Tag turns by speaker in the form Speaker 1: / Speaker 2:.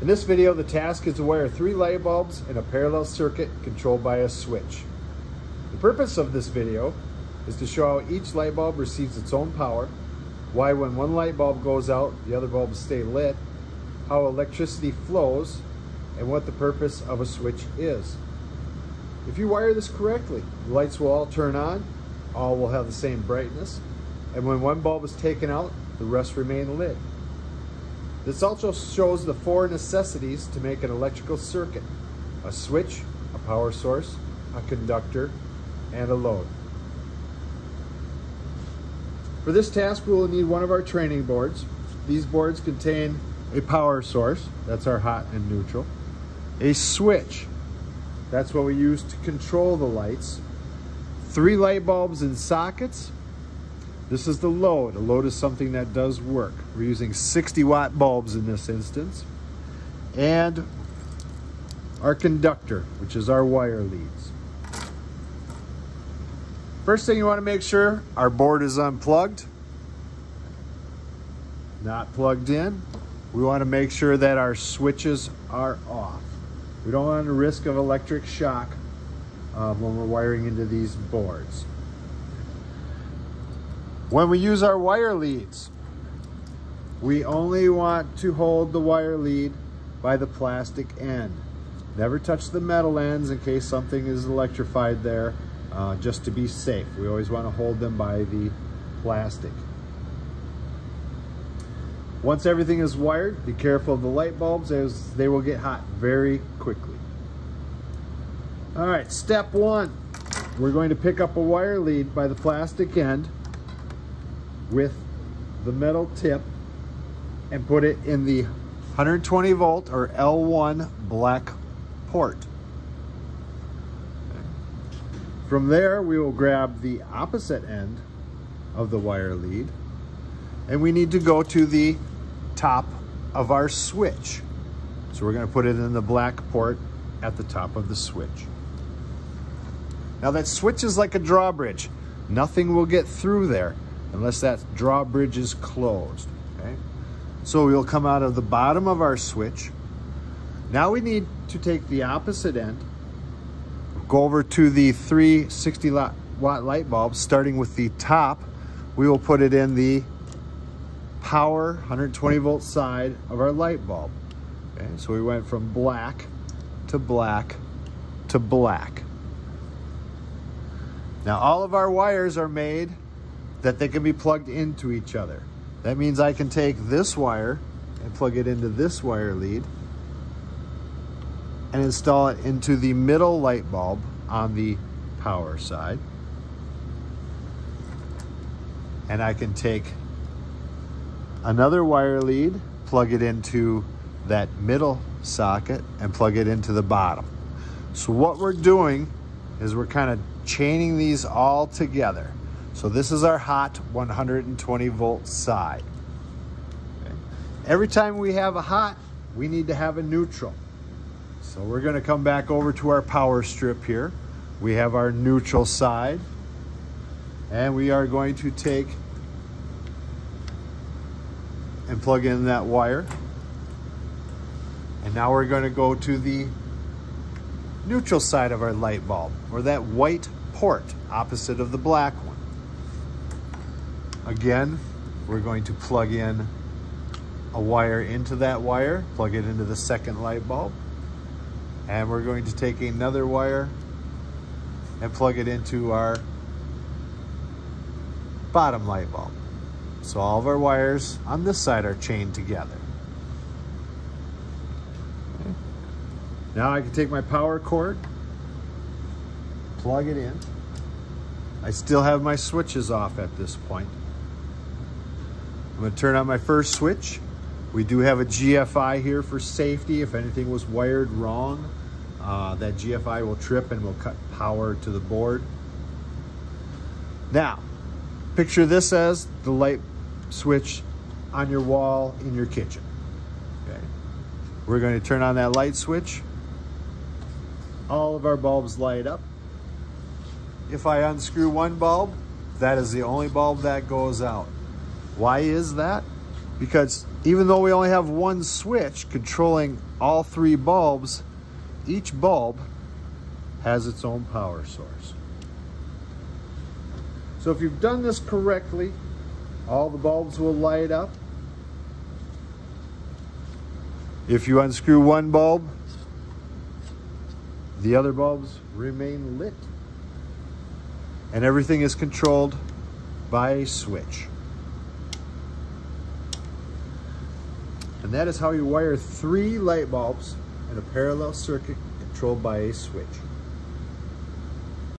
Speaker 1: In this video, the task is to wire three light bulbs in a parallel circuit controlled by a switch. The purpose of this video is to show how each light bulb receives its own power, why when one light bulb goes out, the other bulbs stay lit, how electricity flows, and what the purpose of a switch is. If you wire this correctly, the lights will all turn on, all will have the same brightness, and when one bulb is taken out, the rest remain lit. This also shows the four necessities to make an electrical circuit. A switch, a power source, a conductor, and a load. For this task, we will need one of our training boards. These boards contain a power source, that's our hot and neutral, a switch, that's what we use to control the lights, three light bulbs in sockets, this is the load. A load is something that does work. We're using 60 watt bulbs in this instance. And our conductor, which is our wire leads. First thing you want to make sure our board is unplugged, not plugged in. We want to make sure that our switches are off. We don't want a risk of electric shock uh, when we're wiring into these boards. When we use our wire leads, we only want to hold the wire lead by the plastic end. Never touch the metal ends in case something is electrified there, uh, just to be safe. We always want to hold them by the plastic. Once everything is wired, be careful of the light bulbs as they will get hot very quickly. All right, step one. We're going to pick up a wire lead by the plastic end with the metal tip and put it in the 120 volt or L1 black port. From there, we will grab the opposite end of the wire lead and we need to go to the top of our switch. So we're gonna put it in the black port at the top of the switch. Now that switch is like a drawbridge. Nothing will get through there unless that drawbridge is closed, okay? So we'll come out of the bottom of our switch. Now we need to take the opposite end, go over to the 360 watt light bulb, starting with the top. We will put it in the power 120 volt side of our light bulb. Okay, so we went from black to black to black. Now all of our wires are made that they can be plugged into each other. That means I can take this wire and plug it into this wire lead and install it into the middle light bulb on the power side. And I can take another wire lead, plug it into that middle socket and plug it into the bottom. So what we're doing is we're kind of chaining these all together. So this is our hot 120 volt side. Okay. Every time we have a hot, we need to have a neutral. So we're gonna come back over to our power strip here. We have our neutral side and we are going to take and plug in that wire. And now we're gonna go to the neutral side of our light bulb or that white port opposite of the black one. Again, we're going to plug in a wire into that wire, plug it into the second light bulb, and we're going to take another wire and plug it into our bottom light bulb. So all of our wires on this side are chained together. Now I can take my power cord, plug it in. I still have my switches off at this point. I'm gonna turn on my first switch. We do have a GFI here for safety. If anything was wired wrong, uh, that GFI will trip and will cut power to the board. Now, picture this as the light switch on your wall in your kitchen. Okay. We're going to turn on that light switch. All of our bulbs light up. If I unscrew one bulb, that is the only bulb that goes out. Why is that? Because Even though we only have one switch controlling all three bulbs, each bulb has its own power source. So if you've done this correctly, all the bulbs will light up. If you unscrew one bulb, the other bulbs remain lit. And everything is controlled by a switch. And that is how you wire three light bulbs in a parallel circuit controlled by a switch.